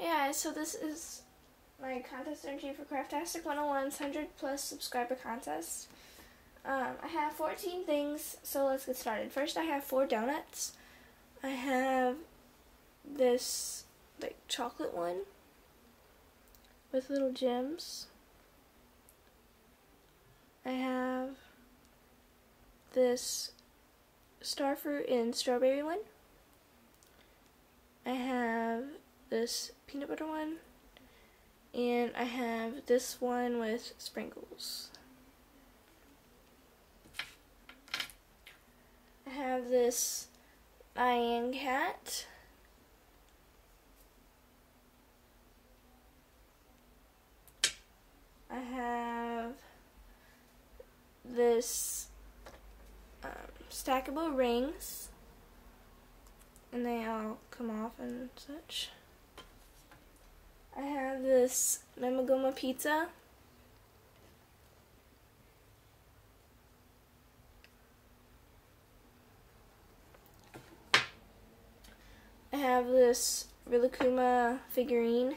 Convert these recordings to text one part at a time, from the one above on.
Hey guys, so this is my contest energy for Craftastic 101's 100 plus subscriber contest. Um, I have 14 things, so let's get started. First, I have four donuts. I have this like chocolate one with little gems. I have this starfruit and strawberry one. I have this peanut butter one, and I have this one with sprinkles. I have this Nyan cat. I have this um, stackable rings and they all come off and such. I have this Mamegoma pizza. I have this Rilakkuma figurine.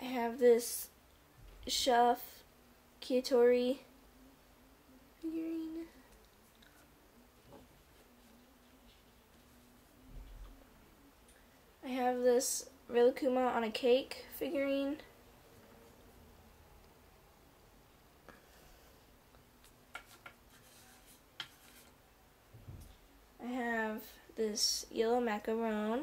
I have this Chef Kiatori figurine. I have this Rilakkuma on a cake figurine. I have this yellow macaron.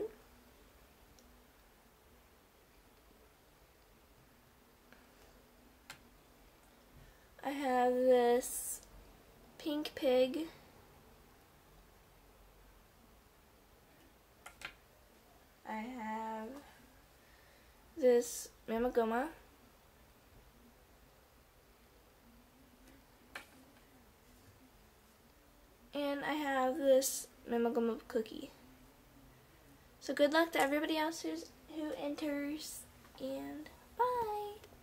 I have this pink pig. Have this Mamegoma. And I have this Mamegoma cookie. So good luck to everybody else who's, who enters, and bye!